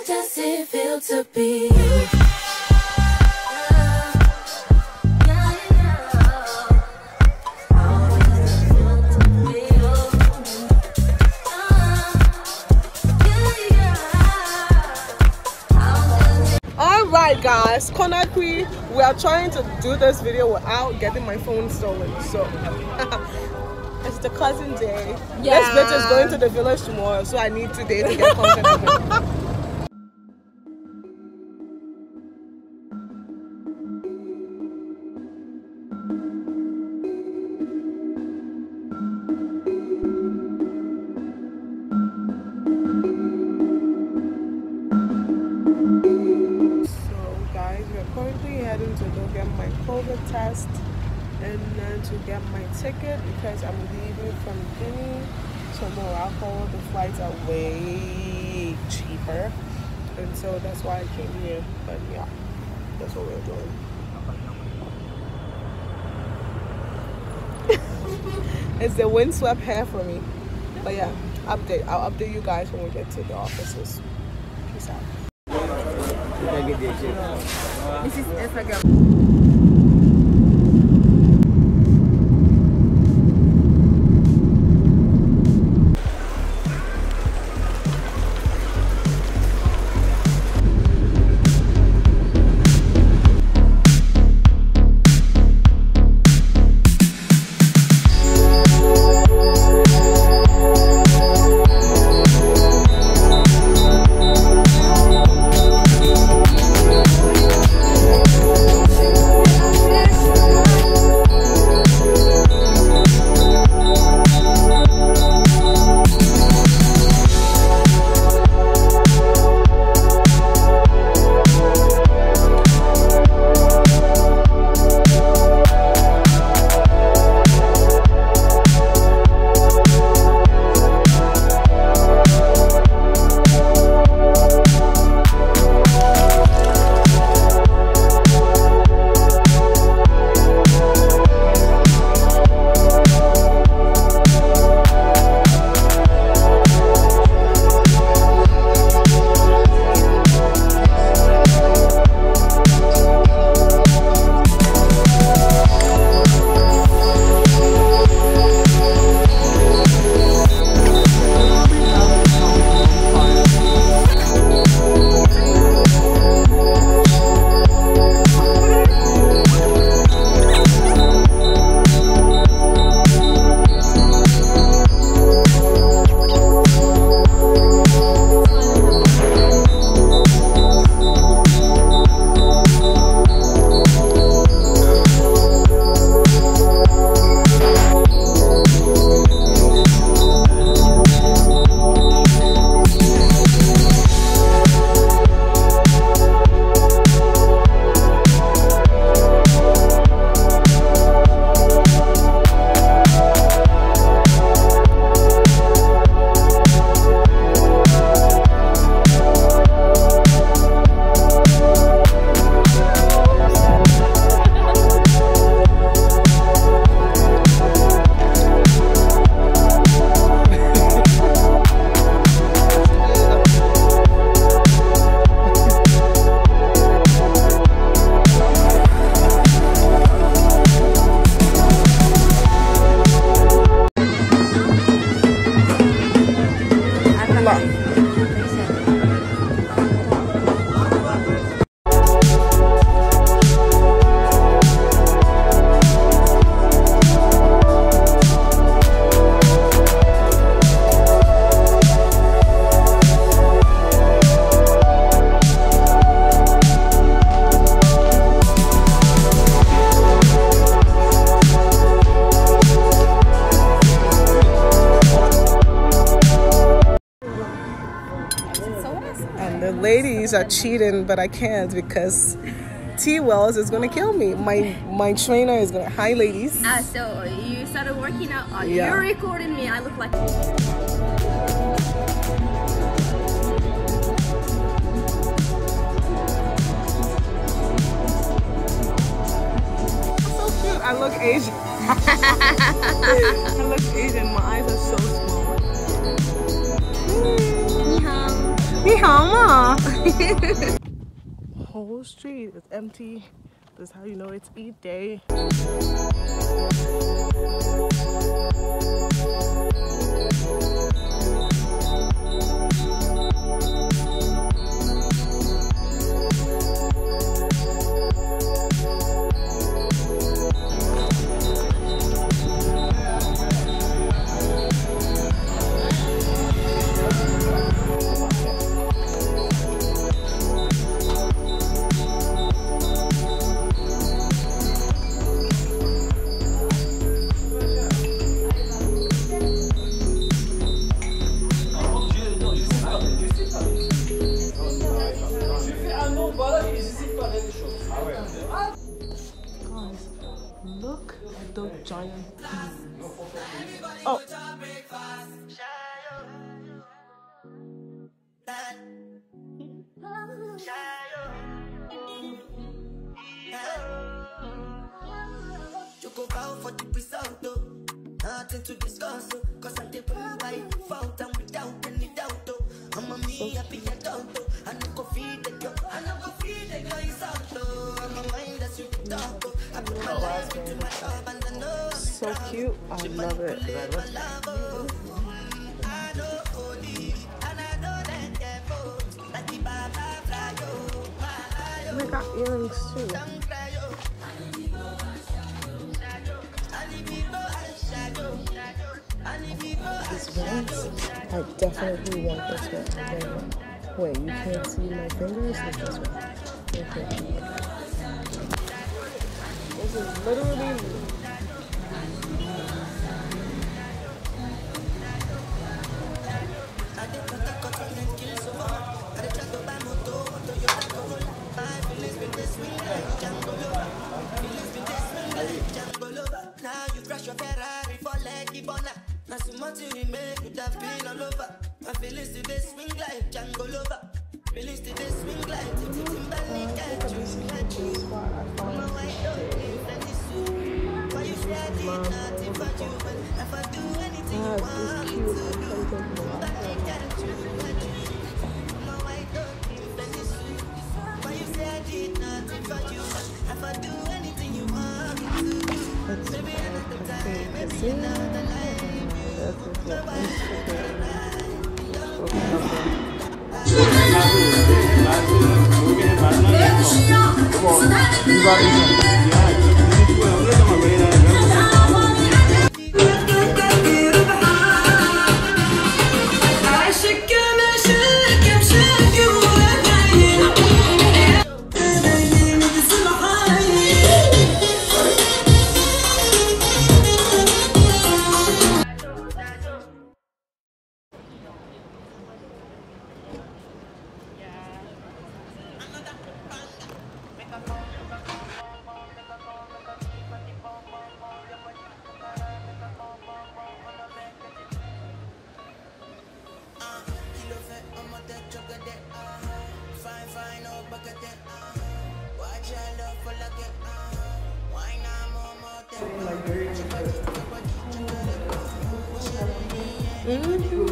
How does it feel to be you? All right, guys, Conakry. We are trying to do this video without getting my phone stolen. So it's the cousin day. This bitch is going to the village tomorrow, so I need today to get content. Flights are way cheaper. And so that's why I came here. But yeah, that's what we're doing. it's the windswept hair for me. But yeah, update. I'll update you guys when we get to the offices. Peace out. This is Instagram. these are cheating, but I can't because T Wells is gonna kill me. My my trainer is gonna. Hi, ladies. Ah, uh, so you started working out. Uh, yeah. You're recording me. I look like. I look Asian. I look Asian. My eyes are so small. Ni hao. Ni hao Whole street is empty. This is how you know it's eat day. For the result, though. Nothing to discuss, oh. Cause I did by default and without any doubt, oh. I'm a me, I be a doubt, oh. I no go feed the girl, I no go feed the girl, it's out, oh. I'm a mind that's you talk, oh. I put my oh, life into my job and I know So cute. I love it. oh. Mm, I know holy, and I know that devil. Like the Baba fly, oh. My oh. oh got earrings too. This one, I definitely want this one. Wait, wait, you can't see my fingers? It's this one. Okay. This is literally Now so much you make you have been all over. My feelings today swing like Django Lover. Feelings today swing like. Get you, get you. Mama, why don't you let this suit? Why you say I did nothing for you? But if I do anything you want me to do, Timberlake, get you, get you. Maybe another time, maybe another life. This is your Instagram. Ambulance.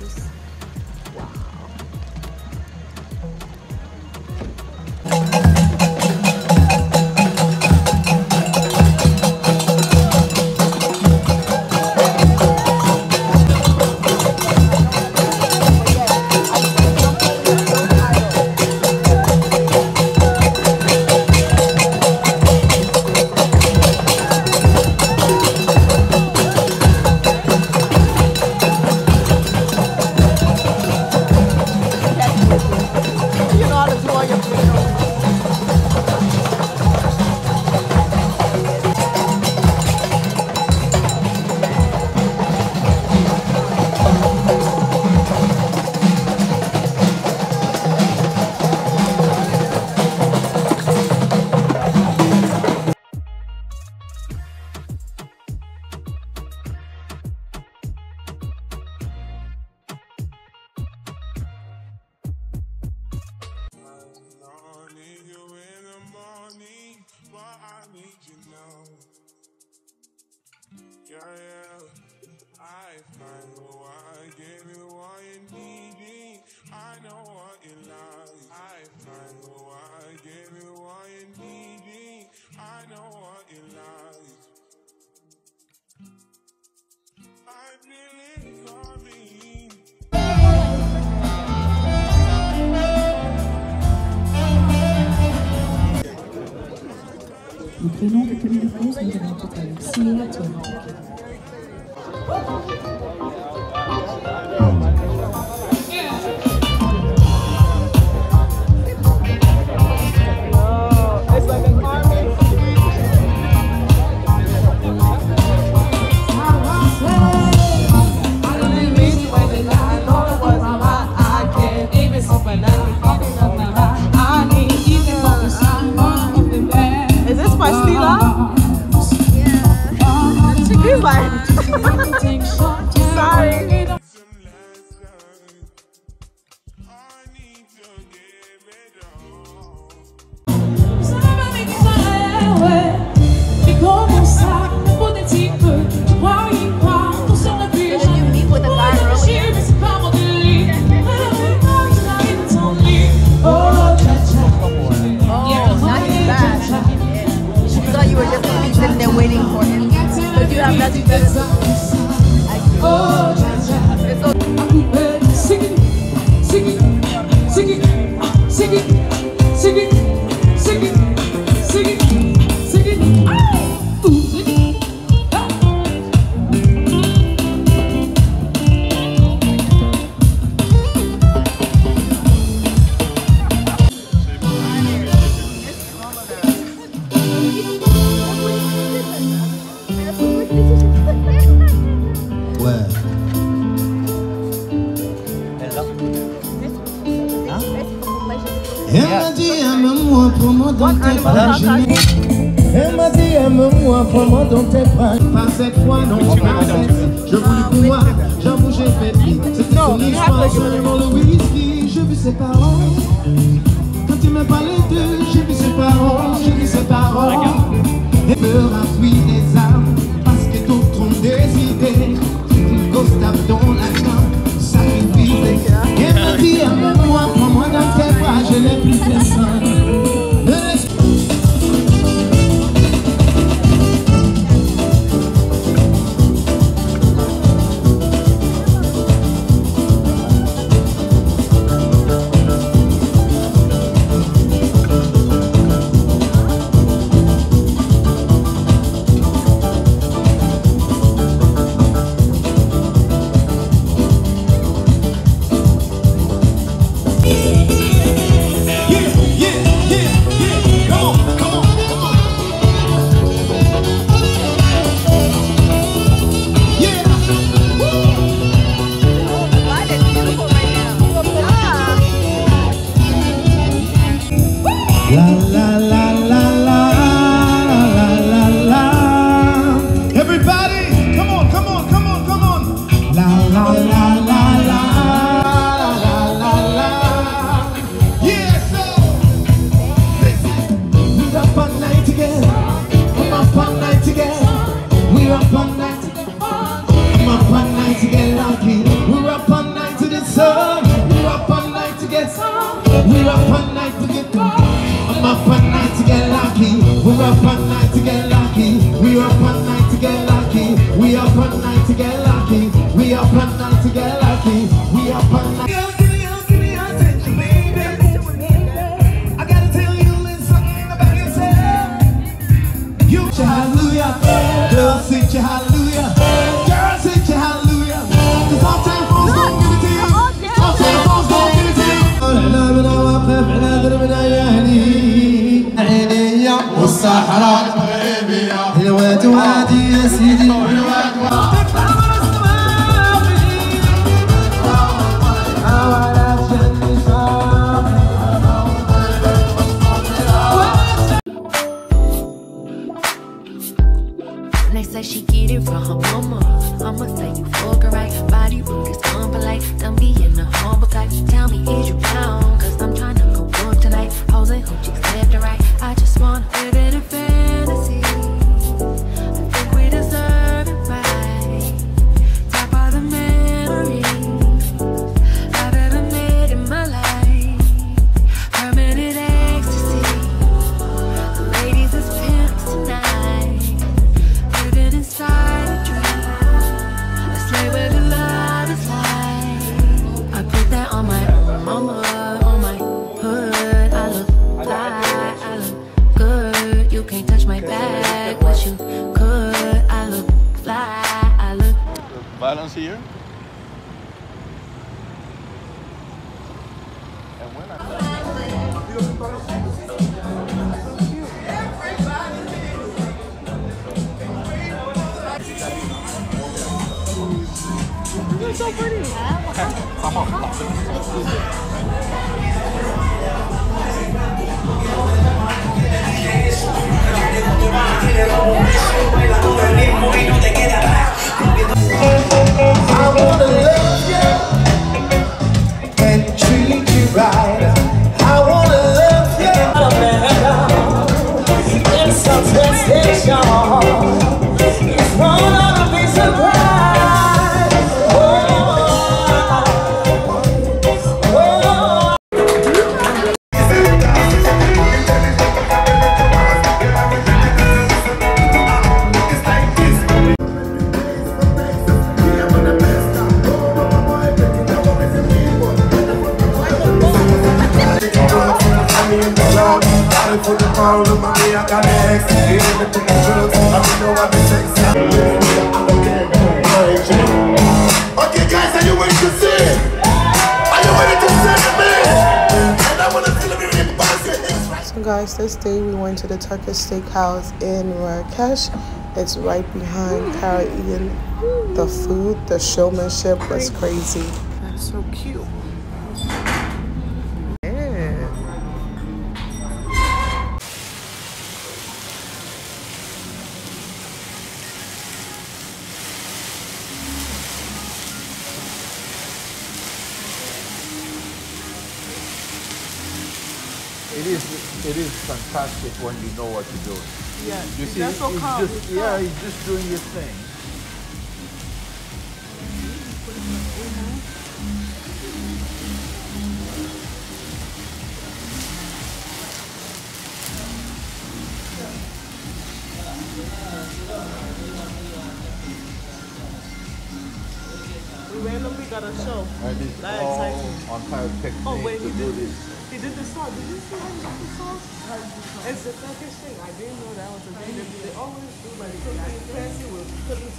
just wow. find what I gave you what you needed. I know what you like. I find what I gave you what you needed. I know what you like. I feel it coming. Nous prenons quelques minutes de pause, nous allons tout à l'heure. Silhouette au about violence here. And when I I This day we went to the Turkish Steakhouse in Marrakesh. It's right behind Cara eating the food. The showmanship was crazy. Is it is fantastic when you know what you're doing. Yeah. You see, That's so it's calm. just yeah, he's just doing his thing. We randomly got a show. And it's all on pyrotechnics Oh wait, to do this. He did the song. Did you see how he did the song? It's the Turkish thing. I didn't know that was a thing. They, they always do like something fancy with putting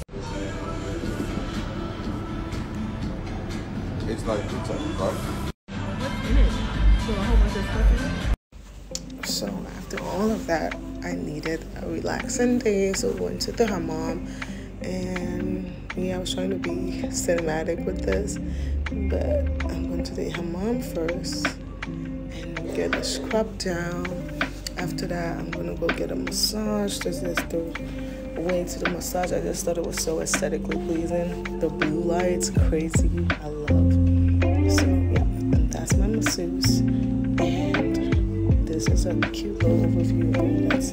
It's like pizza, right? So a whole bunch of stuff in it? So after all of that, I needed a relaxing day, so we went to the hammam, and yeah, I was trying to be cinematic with this, but I'm going to the hammam first and get a scrub down. After that, I'm gonna go get a massage. This is the way to the massage. I just thought it was so aesthetically pleasing. The blue lights, crazy. I love. So yeah, and that's my masseuse. And this is a cute little overview. And that's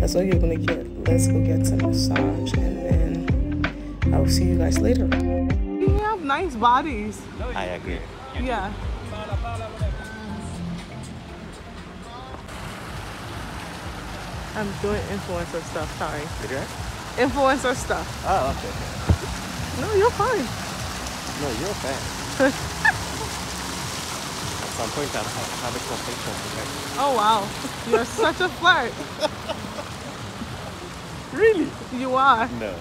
that's all you're gonna get. Let's go get some massage, and then I'll see you guys later. We have nice bodies. I agree. Yeah. I'm doing influencer stuff, sorry. You there? Influencer stuff. Oh, okay. No, you're fine. No, you're fine. At some point, have a conversation with her. Oh wow. You're such a flirt. Really? You are. No.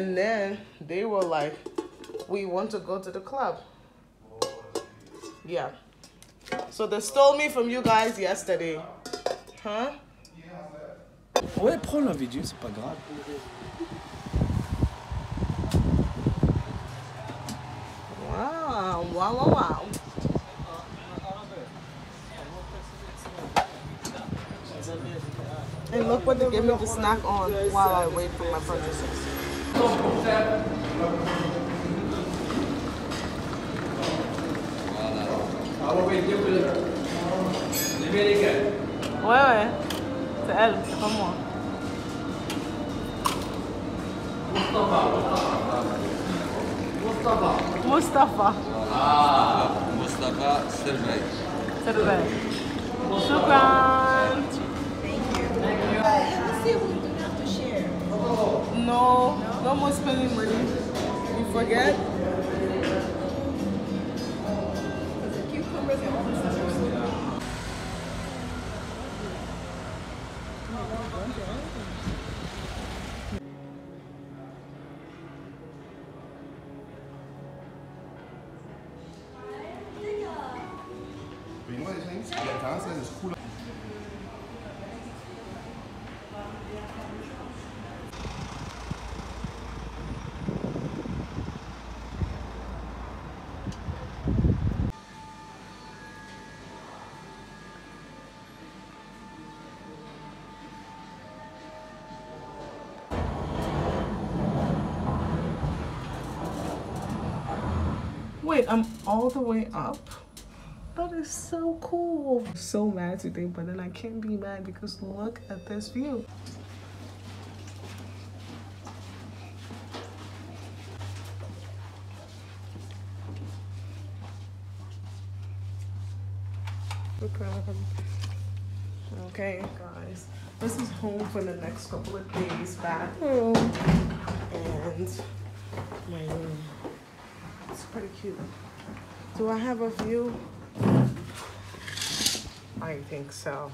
And then they were like, we want to go to the club. Yeah. So they stole me from you guys yesterday. Huh? Ouais, prends la vidéo, c'est pas grave. Wow, wow, wow, wow. And look what they give me to snack on while I wait for my purchases. Ouais, ouais. C'est elle, c'est pas moi. Mustafa. Ah, Mustafa Servey. Servey. Shukran. More spending money. You forget? Wait, I'm all the way up? That is so cool. So mad today, but then I can't be mad because look at this view. Okay, guys. This is home for the next couple of days. Bathroom oh. and my room. Pretty cute. Do I have a view? I think so.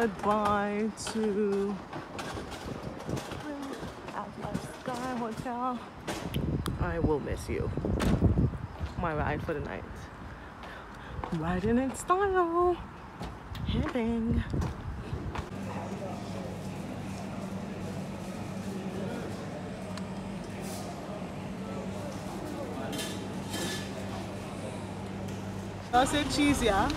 Goodbye to Atlas Sky Hotel. I will miss you. My ride for the night. Riding in style. Heading. I said cheese, yeah?